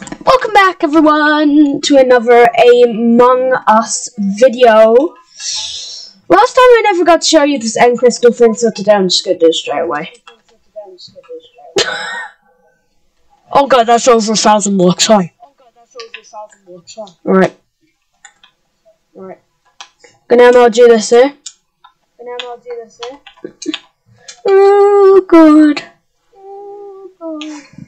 Welcome back, everyone, to another Among Us video. Last time I never got to show you this end crystal thing, so today I'm just gonna do it straight away. oh god, that's over a thousand blocks high. Alright. Alright. Gonna now do this here. Gonna now do this here. Oh god. Oh god.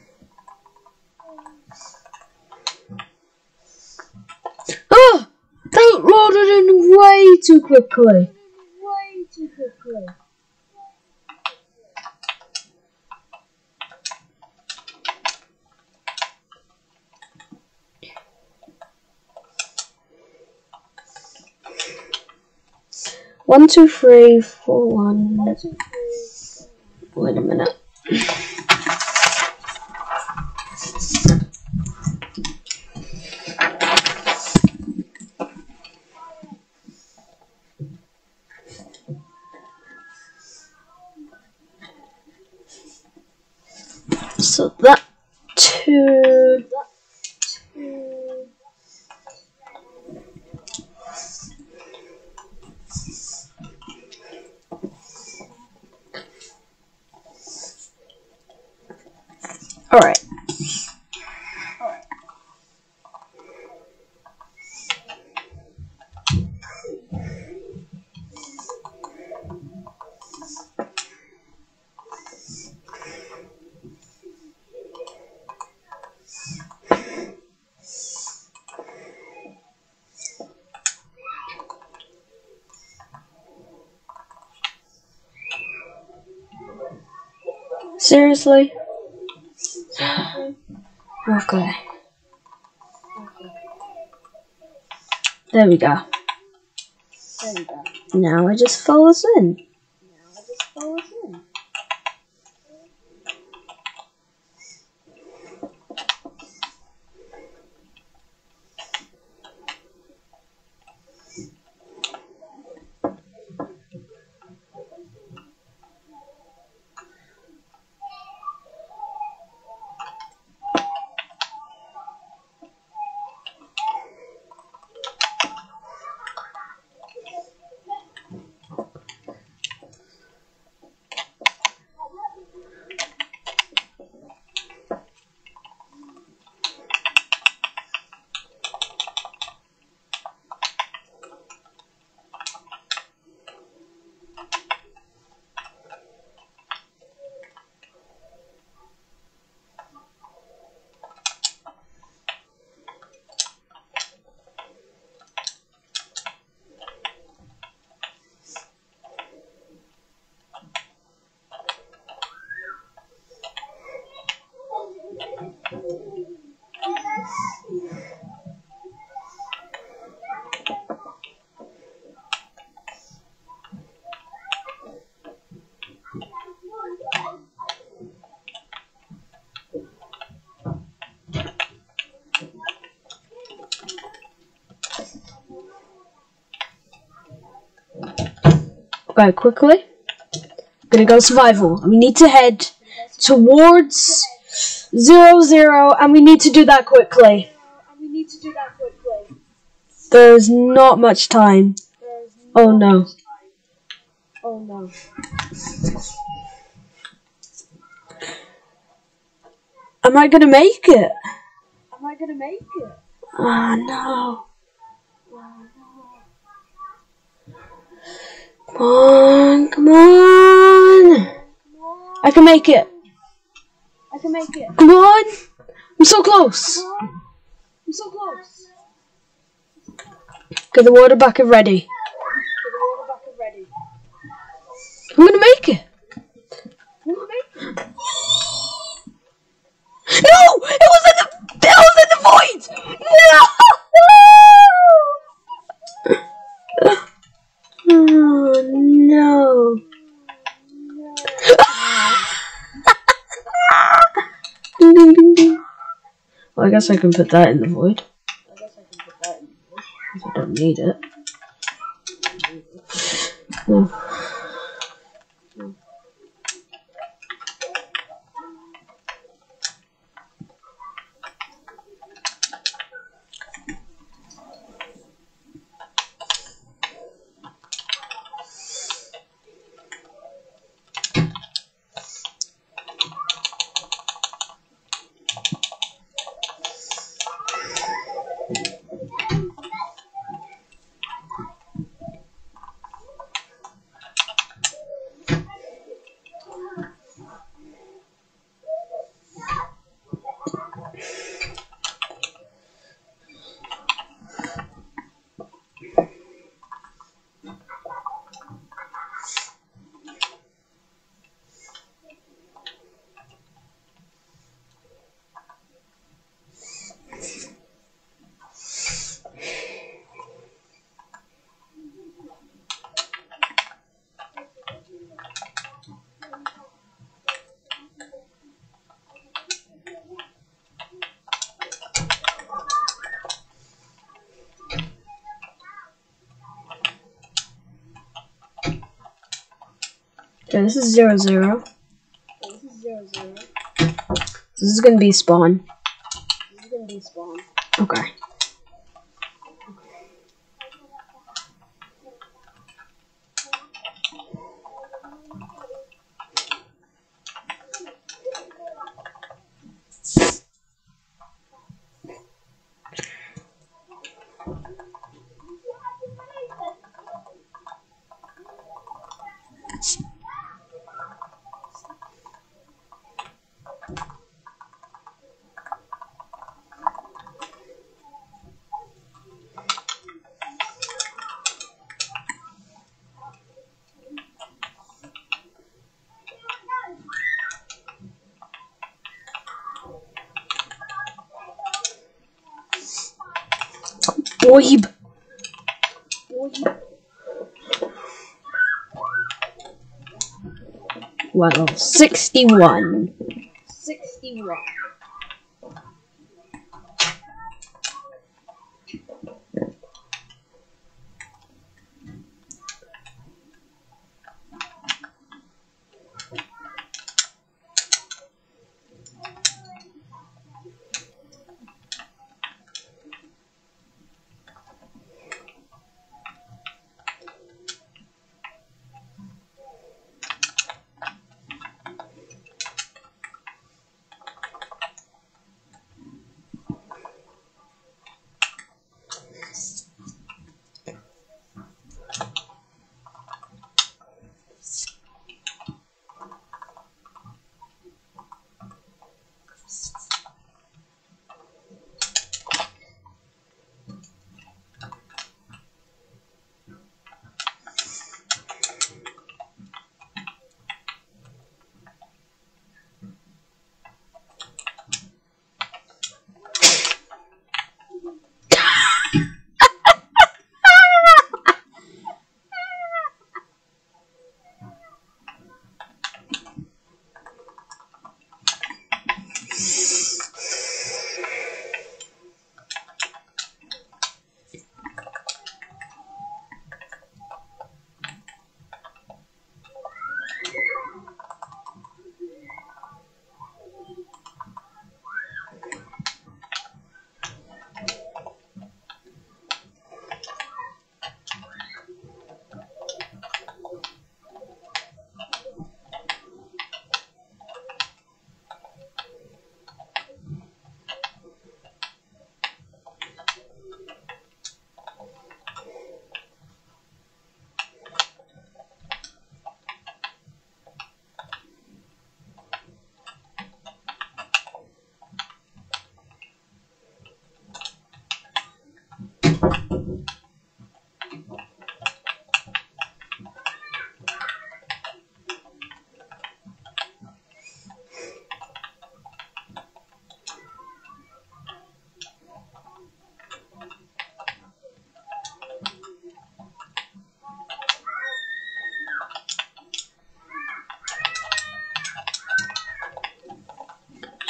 Oh! That loaded in way too quickly. Way too quickly. One, two, three, four, one. Wait a minute. So that two. All right. Seriously? Okay. There we go. There we go. Now I just follow us Go quickly. I'm Gonna go survival. And we need to head towards zero zero, and we need to do that quickly. We need to do that quickly. There's not much time. Oh no. oh no. Am I gonna make it? Am I gonna make it? Oh no. Ah, Come on, come on. I can make it. I can make it. Come on. I'm so close. I'm so close. Get the water bucket ready. Get the water bucket ready. I'm gonna make it. Guess I can put that in the void. I guess I can put that in. 'cause I don't need it. Okay, this is zero zero. This is zero zero. This is gonna be spawn. This is gonna be spawn. Okay. Boib. Well, 61. Sixty-one.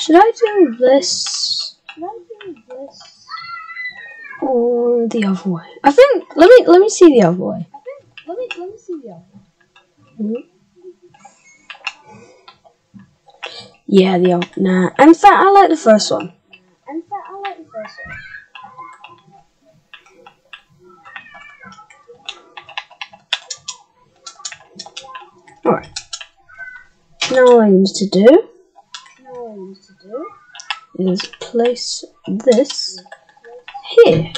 Should I do this Should I do this? or the other way? I think let me let me see the other way. I think. Let me let me see the other. Mhm. Yeah, the other. Nah. In fact, I like the first one. In fact, I like the first one. Alright. Now all I need to do Now all I need to do is place this here.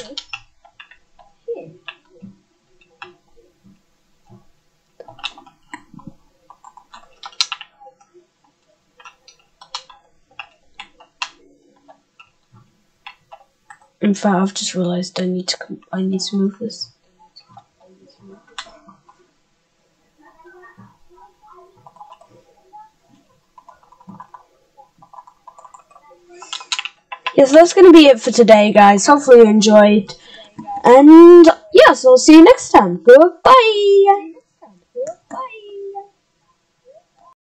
In fact, I've just realised I need to I need to move this. Yes, that's going to be it for today, guys. Hopefully you enjoyed. And yes, I'll see you next time. Goodbye.